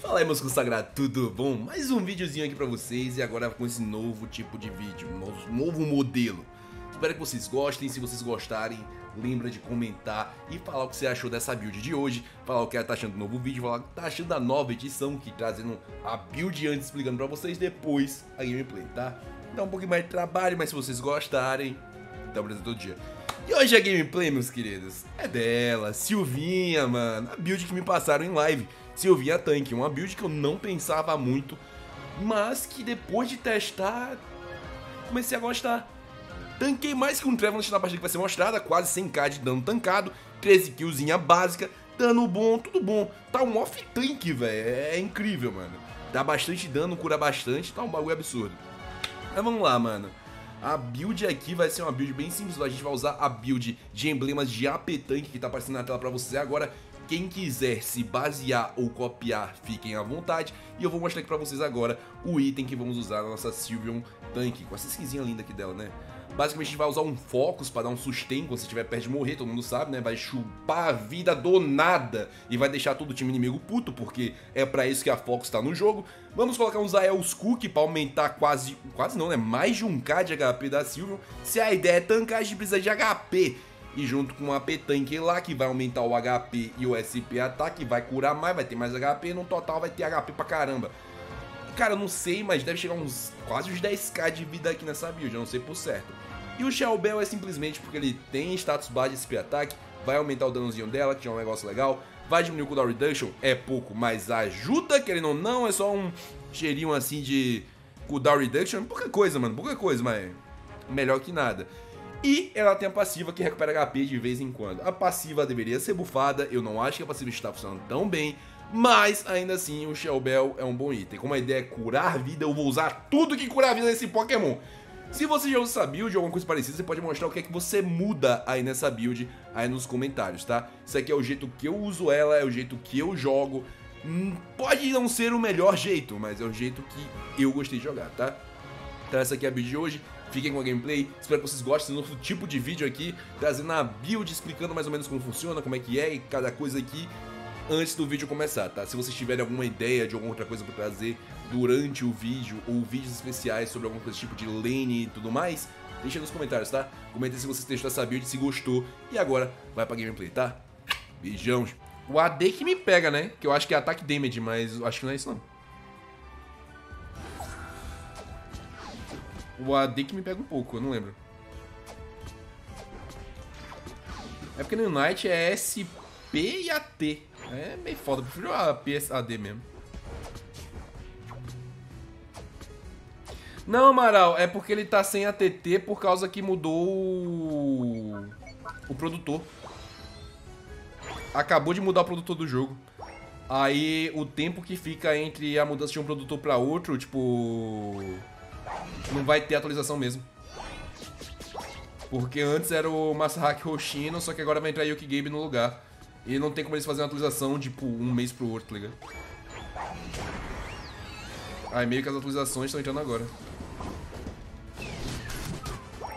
Fala aí meus consagrados, tudo bom? Mais um videozinho aqui pra vocês e agora com esse novo tipo de vídeo, novo, novo modelo. Espero que vocês gostem, se vocês gostarem, lembra de comentar e falar o que você achou dessa build de hoje, falar o que tá achando do novo vídeo, falar o que tá achando da nova edição, que trazendo a build antes explicando pra vocês, depois a gameplay, tá? Dá um pouquinho mais de trabalho, mas se vocês gostarem, então beleza todo dia. E hoje a gameplay, meus queridos, é dela, Silvinha, mano, a build que me passaram em live. Silvinha Tank, uma build que eu não pensava muito, mas que depois de testar, comecei a gostar. Tanquei mais que um Trevenant na partida que vai ser mostrada, quase 100k de dano tancado, 13 killzinha básica, dano bom, tudo bom. Tá um off-tank, velho, é, é incrível, mano. Dá bastante dano, cura bastante, tá um bagulho absurdo. Mas vamos lá, mano. A build aqui vai ser uma build bem simples, a gente vai usar a build de emblemas de AP Tank que tá aparecendo na tela pra vocês agora. Quem quiser se basear ou copiar, fiquem à vontade. E eu vou mostrar aqui pra vocês agora o item que vamos usar na nossa Sylveon Tank, com essa skinzinha linda aqui dela, né? Basicamente a gente vai usar um Focus para dar um sustain quando você estiver perto de morrer, todo mundo sabe, né? Vai chupar a vida do nada e vai deixar todo o time inimigo puto, porque é para isso que a Focus tá no jogo. Vamos colocar um Zael's Cook para aumentar quase, quase não, né? Mais de um K de HP da Sylveon. Se a ideia é tancar, a gente precisa de HP e junto com a P-Tank lá, que vai aumentar o HP e o SP ataque, vai curar mais, vai ter mais HP, no total vai ter HP pra caramba. Cara, eu não sei, mas deve chegar uns quase uns 10k de vida aqui nessa build, eu não sei por certo. E o Shell Bell é simplesmente porque ele tem status base de SP ataque, vai aumentar o danozinho dela, que é um negócio legal, vai diminuir o cooldown reduction, é pouco, mas ajuda, querendo ou não, é só um cheirinho assim de cooldown reduction, pouca coisa, mano, pouca coisa, mas melhor que nada. E ela tem a passiva que recupera HP de vez em quando. A passiva deveria ser bufada, eu não acho que a passiva está funcionando tão bem, mas ainda assim o Shell Bell é um bom item. Como a ideia é curar vida, eu vou usar tudo que curar vida nesse Pokémon. Se você já usa essa build ou alguma coisa parecida, você pode mostrar o que é que você muda aí nessa build aí nos comentários, tá? Isso aqui é o jeito que eu uso ela, é o jeito que eu jogo. Hum, pode não ser o melhor jeito, mas é o jeito que eu gostei de jogar, tá? Então essa aqui é a build de hoje. Fiquem com a gameplay, espero que vocês gostem desse novo tipo de vídeo aqui, trazendo a build, explicando mais ou menos como funciona, como é que é e cada coisa aqui antes do vídeo começar, tá? Se vocês tiverem alguma ideia de alguma outra coisa pra trazer durante o vídeo ou vídeos especiais sobre algum tipo de lane e tudo mais, deixa nos comentários, tá? Comentem se vocês testou essa build, se gostou. E agora, vai pra gameplay, tá? Beijão. O AD que me pega, né? Que eu acho que é ataque damage, mas acho que não é isso não. O AD que me pega um pouco, eu não lembro. É porque no Unite é SP e AT. É meio foda, eu prefiro a AD mesmo. Não, Amaral, é porque ele tá sem ATT por causa que mudou o, o produtor. Acabou de mudar o produtor do jogo. Aí o tempo que fica entre a mudança de um produtor pra outro, tipo não vai ter atualização mesmo. Porque antes era o Masahaki Hoshino, só que agora vai entrar Yuki Gabe no lugar. E não tem como eles fazerem uma atualização, tipo, um mês pro outro, tá ligado? Aí meio que as atualizações estão entrando agora.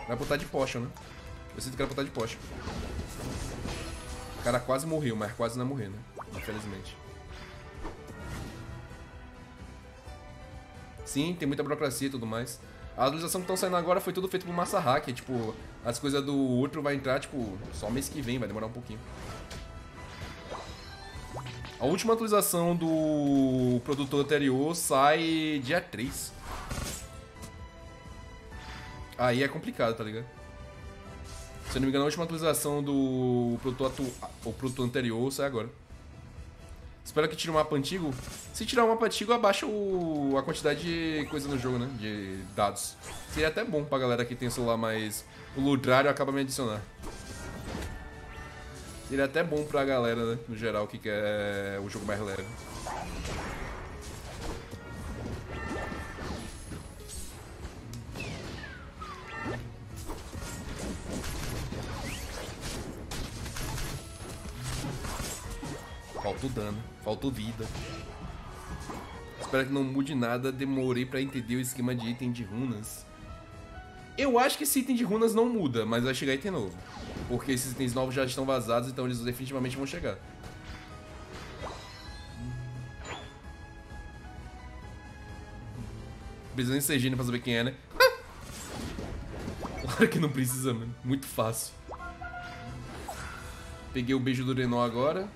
Vai botar de potion, né? Eu sinto que era botar de potion. O cara quase morreu, mas quase não morreu, né? Infelizmente. Sim, tem muita burocracia e tudo mais. A atualização que estão saindo agora foi tudo feito por massa hack. Tipo, as coisas do outro vai entrar, tipo, só mês que vem, vai demorar um pouquinho. A última atualização do produtor anterior sai dia 3. Aí é complicado, tá ligado? Se eu não me engano, a última atualização do produtor, atu... o produtor anterior sai agora. Espero que tire um mapa antigo. Se tirar um mapa antigo, abaixa o... a quantidade de coisa no jogo, né? De dados. Seria até bom pra galera que tem celular mais... O Ludrário acaba me adicionar. Seria até bom pra galera, né? No geral, que quer o jogo mais leve. Faltou dano, faltou vida. Espero que não mude nada, demorei pra entender o esquema de item de runas. Eu acho que esse item de runas não muda, mas vai chegar item novo. Porque esses itens novos já estão vazados, então eles definitivamente vão chegar. Precisa nem ser gênio pra saber quem é, né? claro que não precisa, mano. Muito fácil. Peguei o beijo do Renó agora.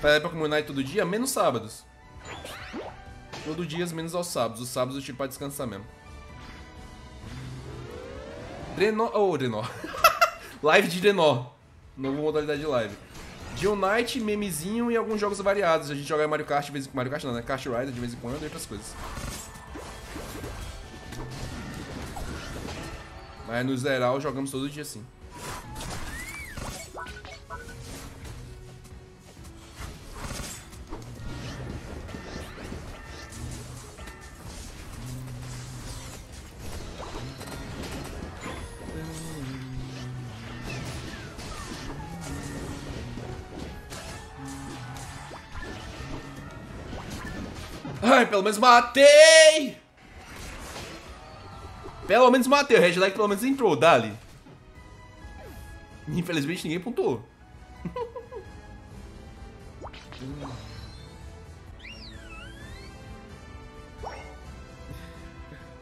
Vai pra comunidade todo dia, menos sábados. Todo dia, menos aos sábados. Os sábados eu tiro pra descansar mesmo. Drenó. Oh, Drenó. live de Drenó. Nova modalidade de live. Dion Knight, memezinho e alguns jogos variados. A gente joga Mario Kart de vez em quando. Mario Kart não, né? Kart Rider de vez em quando e outras coisas. Mas no geral jogamos todo dia sim. Ai, pelo menos matei! Pelo menos matei, o Red Leg pelo menos entrou, dali. Infelizmente ninguém pontuou.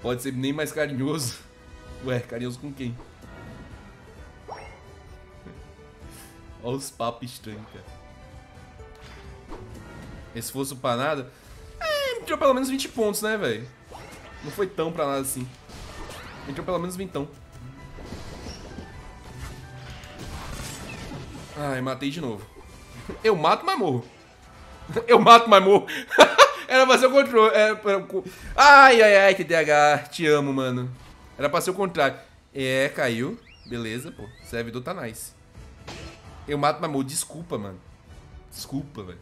Pode ser nem mais carinhoso. Ué, carinhoso com quem? Olha os papos estranhos, cara. Esforço pra nada entrou pelo menos 20 pontos, né, velho? Não foi tão pra nada assim. Entrou pelo menos 20. Ai, matei de novo. Eu mato, mas morro. Eu mato, mas morro. Era pra ser o controle. Era pra... Ai, ai, ai, TDH. Te amo, mano. Era pra ser o contrário. É, caiu. Beleza, pô. Servidor tá nice. Eu mato, mas morro. Desculpa, mano. Desculpa, velho.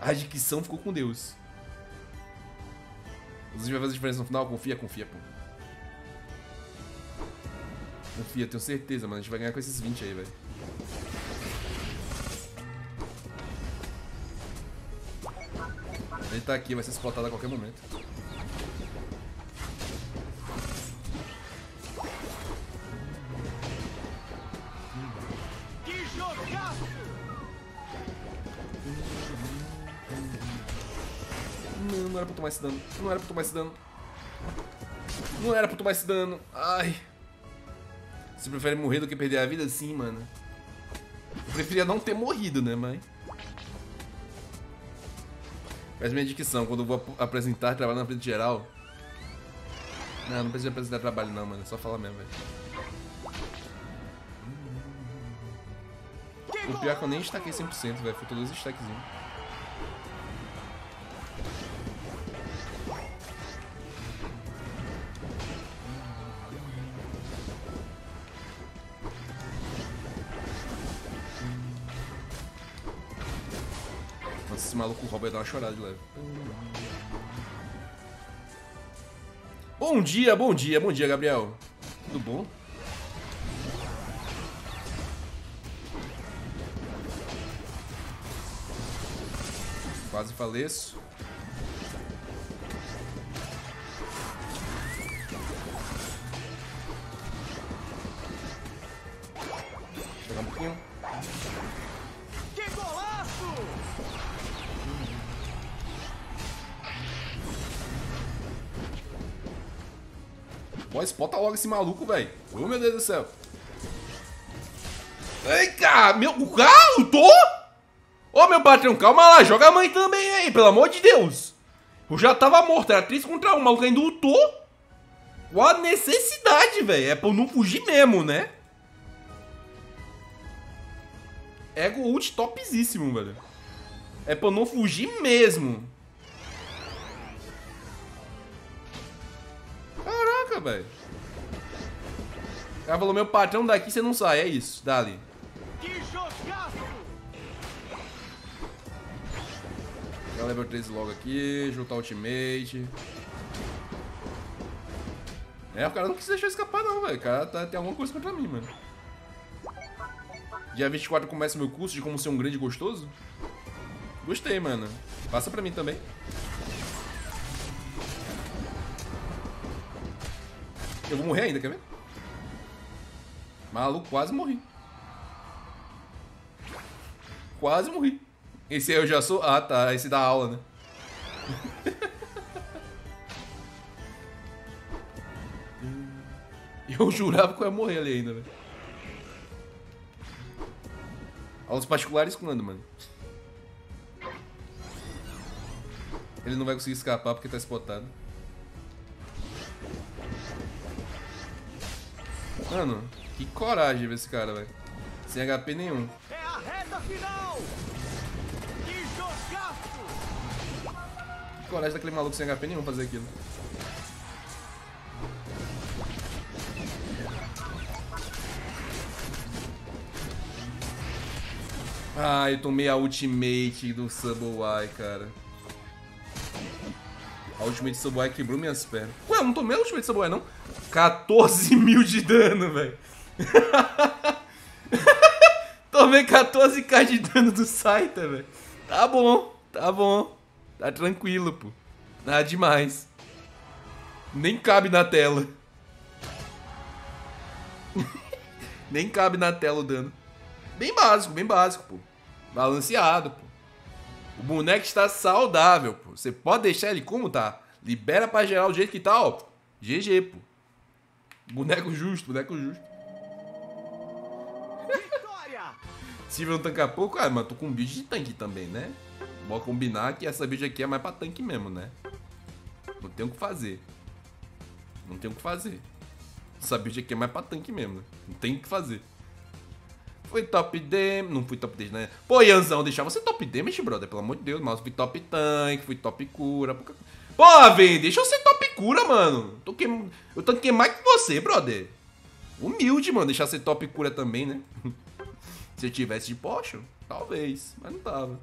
A dicção ficou com Deus. Os vai fazer diferença no final? Confia, confia, pô. Confia, tenho certeza, mano. A gente vai ganhar com esses 20 aí, velho. Ele tá aqui, vai ser explotado a qualquer momento. Não, era pra tomar esse dano. Não era pra tomar esse dano. Não era pra tomar esse dano. Ai. Você prefere morrer do que perder a vida? Sim, mano. Eu preferia não ter morrido, né, mãe? Faz minha dicção, quando eu vou ap apresentar trabalho na frente geral. Não, não precisa apresentar trabalho não, mano. É só falar mesmo, velho. O pior é que eu nem destaquei 100%, velho. Faltou dois destaquezinhos. Esse maluco rouba ia dar uma chorada de leve. Bom dia, bom dia, bom dia, Gabriel. Tudo bom? Quase faleço. Chegar um pouquinho. Pô, espota logo esse maluco, velho. Ô, meu Deus do céu. Ei, cara, meu... O cara lutou? Ô, meu patrão, calma lá. Joga a mãe também aí, pelo amor de Deus. Eu já tava morto, era 3 contra 1. O maluco ainda lutou. Qual a necessidade, velho? É pra eu não fugir mesmo, né? Ego ult topzíssimo, velho. É pra eu não fugir mesmo. Velho. O cara falou, meu patrão daqui você não sai, é isso, dali. Pegar level 3 logo aqui, juntar ultimate. É, o cara não quis deixar escapar não, velho. O cara tá, tem alguma coisa contra mim, mano. Dia 24 começa meu curso de como ser um grande gostoso. Gostei, mano. Passa pra mim também. Eu vou morrer ainda, quer ver? Maluco, quase morri. Quase morri. Esse aí eu já sou... Ah, tá. Esse da aula, né? eu jurava que eu ia morrer ali ainda, velho. Aulas particulares quando, mano? Ele não vai conseguir escapar porque tá spotado. Mano, que coragem ver esse cara, velho. Sem HP nenhum. É a reta final! Que jogaço! Que coragem daquele maluco sem HP nenhum fazer aquilo. Ai, eu tomei a ultimate do Subway, cara. A Ultimate Subway quebrou minhas pernas. Ué, eu não tomei a Ultimate Subway, não? 14 mil de dano, velho. tomei 14k de dano do Saita, velho. Tá bom, tá bom. Tá tranquilo, pô. Nada demais. Nem cabe na tela. Nem cabe na tela o dano. Bem básico, bem básico, pô. Balanceado, pô. O boneco está saudável, pô. Você pode deixar ele como tá. Libera pra geral do jeito que tá, ó. GG, pô. Boneco justo, boneco justo. Vitória! Se não tancar pouco, ah, mas tô com um build de tanque também, né? Vou combinar que essa build aqui é mais pra tanque mesmo, né? Não tem o que fazer. Não tem o que fazer. Essa build aqui é mais pra tanque mesmo, né? Não tem o que fazer. Fui top damage. Não fui top damage, né? Pô, Ianzão, deixar você top damage, brother. Pelo amor de Deus. Mas fui top tank, fui top cura. Pô, vem, deixa eu ser top cura, mano. Tô queim... Eu tô queimar que você, brother. Humilde, mano. Deixar ser top cura também, né? Se eu tivesse de potion, talvez. Mas não tava.